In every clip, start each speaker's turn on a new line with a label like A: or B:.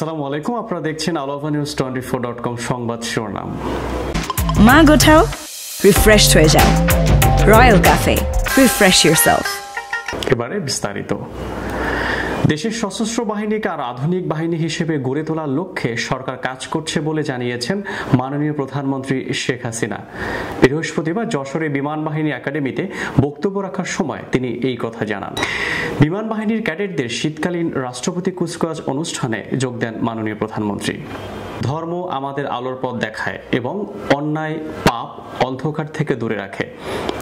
A: আসসালামু আলাইকুম। আপনারা দেখছেন Alova news twenty four dot com সংবাদ শিরোনাম।
B: মা গোঠাও রিফ্রেশড হয়ে যাও। রয়্যাল ক্যাফে রিফ্রেশ ইয়োরসেলফ
A: এবারে বিস্তারিত। দেশের সশস্ত্র বাহিনীকে আর আধুনিক বাহিনী হিসেবে গড়ে তোলার লক্ষ্যে সরকার কাজ করছে বলে জানিয়েছেন মাননীয় প্রধানমন্ত্রী শেখ হাসিনা। বৃহস্পতিবার যশোরে বিমান বাহিনী একাডেমিতে বক্তব্য রাখার সময় তিনি এই কথা জানান। বিমান বাহিনীর ক্যাডেটদের শীতকালীন রাষ্ট্রপতি কুচকাওয়াজ অনুষ্ঠানে যোগ দেন মাননীয় প্রধানমন্ত্রী। ধর্ম আমাদের আলোর পথ দেখায় এবং অন্যায়, পাপ অন্ধকার থেকে দূরে রাখে।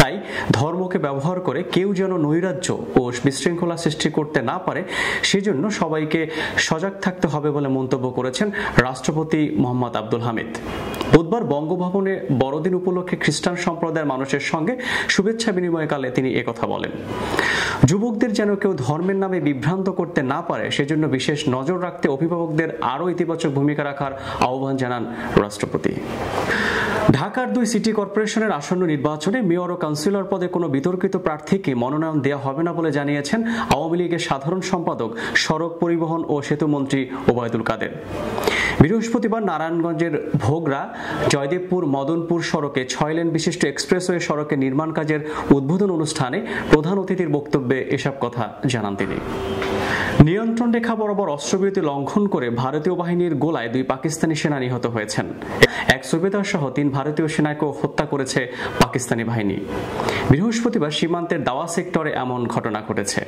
A: তাই ধর্মকে ব্যবহার করে কেউ যেন নৈরাজ্য ও বিশৃঙ্খলা সৃষ্টি করতে না পারে, সেজন্য সবাইকে সজাগ থাকতে হবে বলে মন্তব্য করেছেন রাষ্ট্রপতি মোহাম্মদ আব্দুল হামিদ। বুধবার বঙ্গভবনে বড়দিন উপলক্ষে খ্রিস্টান সম্প্রদায়ের মানুষের সঙ্গে শুভেচ্ছা বিনিময়কালে তিনি একথা বলেন। যুবকদের যেন কেউ ধর্মের নামে বিভ্রান্ত করতে না পারে, সেজন্য বিশেষ নজর রাখতে অভিভাবকদের আরও ইতিবাচক ভূমিকা রাখার আহ্বান জানান রাষ্ট্রপতি। ঢাকার দুই সিটি কর্পোরেশনের আসন্ন নির্বাচনে মেয়র ও কাউন্সিলর পদে কোনো বিতর্কিত প্রার্থীকে মনোনয়ন দেওয়া হবে না বলে জানিয়েছেন আওয়ামী লীগের সাধারণ সম্পাদক, সড়ক পরিবহন ও সেতু মন্ত্রী ওবায়দুল কাদের। বৃহস্পতিবার নারায়ণগঞ্জের ভোগরা জয়দেবপুর মদনপুর সড়কে ছয় লেন বিশিষ্ট এক্সপ্রেসওয়ে সড়কের নির্মাণ কাজের উদ্বোধন অনুষ্ঠানে প্রধান অতিথির বক্তব্যে এসব কথা জানান তিনি। নিয়ন্ত্রণ রেখা বরাবর অস্ত্রবিরতি লঙ্ঘন করে ভারতীয় বাহিনীর গোলায় দুই পাকিস্তানি সেনা নিহত হয়েছেন। এক সুবেদার সহ তিন ভারতীয় সেনাকেও হত্যা করেছে পাকিস্তানি বাহিনী। বৃহস্পতিবার সীমান্তের দাওয়া সেক্টরে এমন ঘটনা ঘটেছে।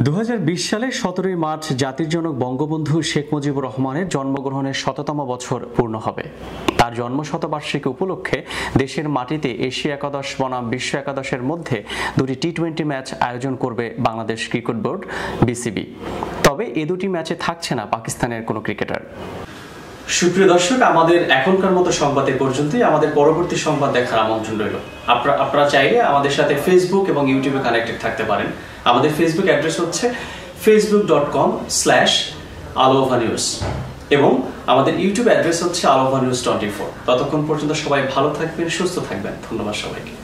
A: দু হাজার বিশ সালে সতেরোই মার্চ জাতির জনক বঙ্গবন্ধু শেখ মুজিবুর রহমানের জন্মগ্রহণের শততম বছর পূর্ণ হবে। তার জন্ম শতবার্ষিকী উপলক্ষে দেশের মাটিতে এশিয়া একাদশ বনাম বিশ্ব একাদশের মধ্যে দুটি টি টোয়েন্টি ম্যাচ আয়োজন করবে বাংলাদেশ ক্রিকেট বোর্ড বিসিবি তবে এ দুটি ম্যাচে থাকছে না পাকিস্তানের কোনো ক্রিকেটার। সুপ্রিয় দর্শক, আমাদের এখনকার মতো সংবাদ এ পর্যন্তই। আমাদের পরবর্তী সংবাদ দেখার আমন্ত্রণ রইল। আপনারা আপনারা চাইলে আমাদের সাথে ফেসবুক এবং ইউটিউবে কানেক্টেড থাকতে পারেন। আমাদের ফেসবুক অ্যাড্রেস হচ্ছে Facebook dot com slash Alova news এবং আমাদের ইউটিউব অ্যাড্রেস হচ্ছে আলোভা নিউজ টোয়েন্টি ফোর ততক্ষণ পর্যন্ত সবাই ভালো থাকবেন, সুস্থ থাকবেন। ধন্যবাদ সবাইকে।